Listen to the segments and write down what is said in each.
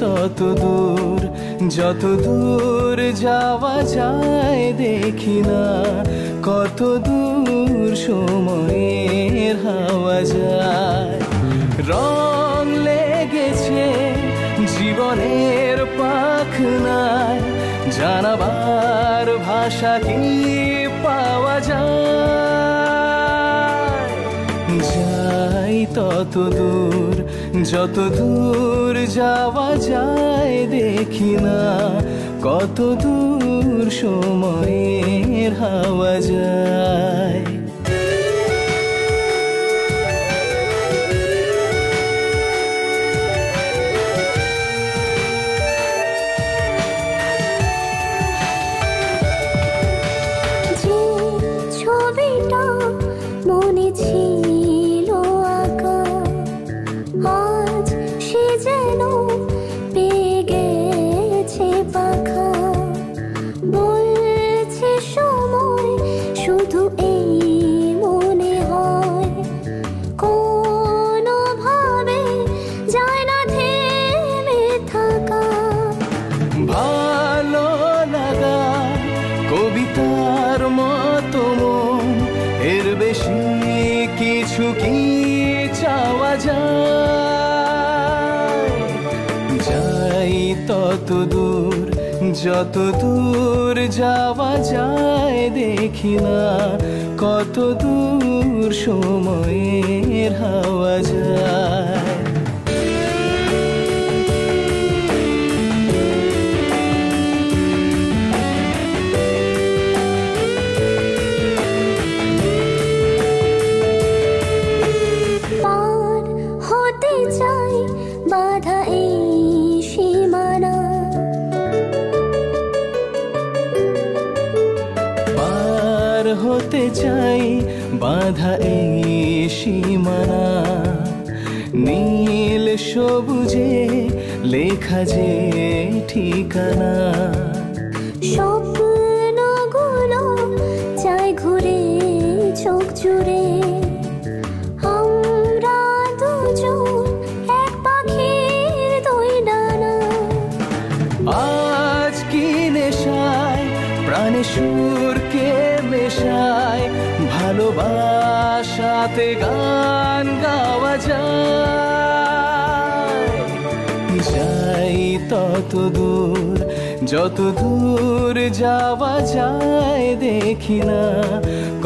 তত দূর যত দূর যাওয়া যায় দেখি না কত দূর সময়ের হাওয়া যায়। রং লেগেছে জীবনের পাখনায়, জানাবার ভাষা কি পাওয়া যায়? যাই তত দূর যত দূর যাওয়া যায় দেখি না কত দূর সময়ের হাওয়া যায়। তত দূর যত দূর যাওয়া যায় দেখি না কত দূর সময়ের হাওয়া যায়। হতে চাই বাধা এই সীমানা। নীল সবুজে লেখা যে ঠিকানা। স্বপ্নগুলো চাই ঘুরে চোখ জুড়ে। আমরা দুজন এক পাখির দুই ডানা। আজ কি নেশায় প্রাণে সুরকে মেশায় ভালোবাসাতে গান গাওয়া যায়। যাই তত দূর, যত দূর যাওয়া যায়, দেখি না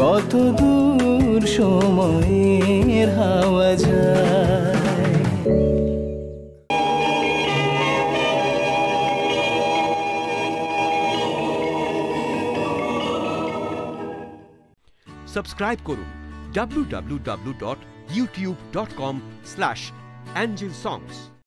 কত দূর সময়ের হাওয়া যায়। সাবস্ক্রাইব করুন www.youtube.com/angelsongs